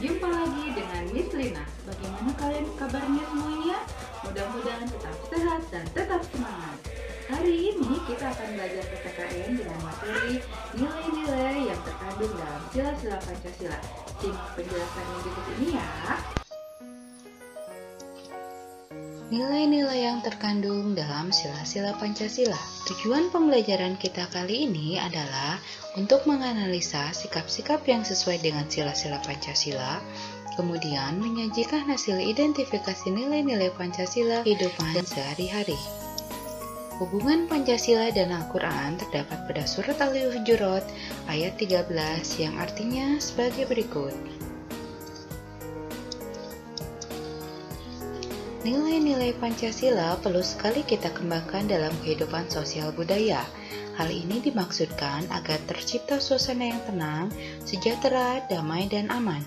jumpa lagi dengan Miss Lina. Bagaimana kalian kabarnya semuanya? Mudah-mudahan tetap sehat dan tetap semangat. Hari ini kita akan belajar PPKN dengan materi nilai-nilai yang terkandung dalam sila-sila Pancasila. Simak penjelasan yang berikut ini ya. Nilai-nilai yang terkandung dalam sila-sila Pancasila. Tujuan pembelajaran kita kali ini adalah untuk menganalisa sikap-sikap yang sesuai dengan sila-sila Pancasila, kemudian menyajikan hasil identifikasi nilai-nilai Pancasila kehidupan sehari-hari. Hubungan Pancasila dan Al-Quran terdapat pada surat Al-Hujurat ayat 13 yang artinya sebagai berikut. Nilai-nilai Pancasila perlu sekali kita kembangkan dalam kehidupan sosial budaya. Hal ini dimaksudkan agar tercipta suasana yang tenang, sejahtera, damai, dan aman.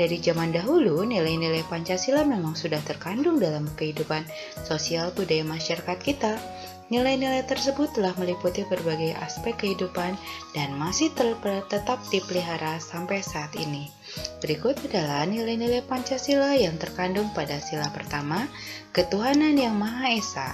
Dari zaman dahulu, nilai-nilai Pancasila memang sudah terkandung dalam kehidupan sosial budaya masyarakat kita. Nilai-nilai tersebut telah meliputi berbagai aspek kehidupan dan masih tetap dipelihara sampai saat ini. Berikut adalah nilai-nilai Pancasila yang terkandung pada sila pertama, ketuhanan yang Maha Esa.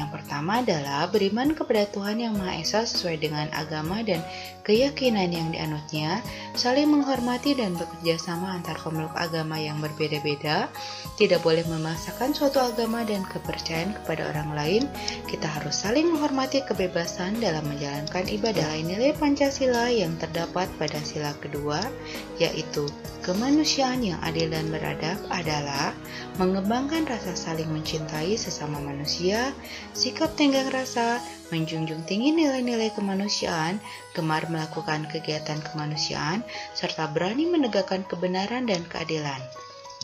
Yang pertama adalah beriman kepada Tuhan Yang Maha Esa sesuai dengan agama dan keyakinan yang dianutnya, saling menghormati dan bekerja sama antar pemeluk agama yang berbeda-beda, tidak boleh memaksakan suatu agama dan kepercayaan kepada orang lain, kita harus saling menghormati kebebasan dalam menjalankan ibadah. Nilai Pancasila yang terdapat pada sila kedua, yaitu kemanusiaan yang adil dan beradab adalah mengembangkan rasa saling mencintai sesama manusia, sikap tenggang rasa, menjunjung tinggi nilai-nilai kemanusiaan, gemar melakukan kegiatan kemanusiaan, serta berani menegakkan kebenaran dan keadilan.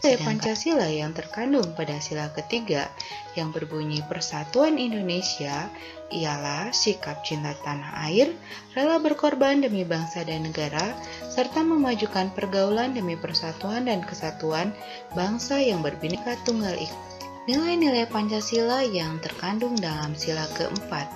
Nilai Pancasila yang terkandung pada sila ketiga yang berbunyi Persatuan Indonesia ialah sikap cinta tanah air, rela berkorban demi bangsa dan negara, serta memajukan pergaulan demi persatuan dan kesatuan bangsa yang berbineka tunggal ika. Nilai-nilai Pancasila yang terkandung dalam sila keempat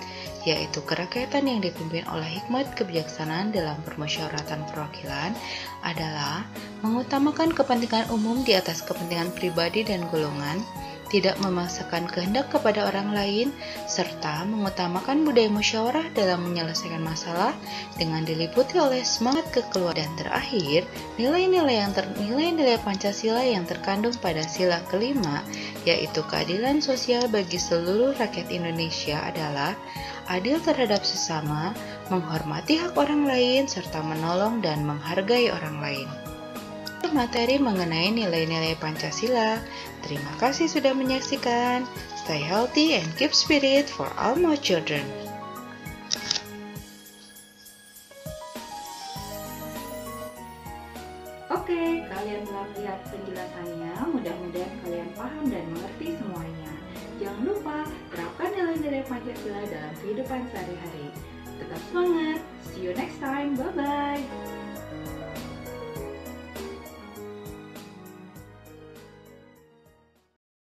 yaitu kerakyatan yang dipimpin oleh hikmat kebijaksanaan dalam permusyawaratan perwakilan adalah mengutamakan kepentingan umum di atas kepentingan pribadi dan golongan, tidak memaksakan kehendak kepada orang lain, serta mengutamakan budaya musyawarah dalam menyelesaikan masalah dengan diliputi oleh semangat kekeluargaan. Dan terakhir, nilai-nilai yang nilai-nilai Pancasila yang terkandung pada sila kelima, yaitu keadilan sosial bagi seluruh rakyat Indonesia adalah adil terhadap sesama, menghormati hak orang lain, serta menolong dan menghargai orang lain materi mengenai nilai-nilai Pancasila. Terima kasih sudah menyaksikan. Stay healthy and keep spirit for all my children. Oke, kalian telah lihat penjelasannya. Mudah-mudahan kalian paham dan mengerti semuanya. Jangan lupa terapkan nilai-nilai Pancasila dalam kehidupan sehari-hari. Tetap semangat. See you next time. Bye-bye.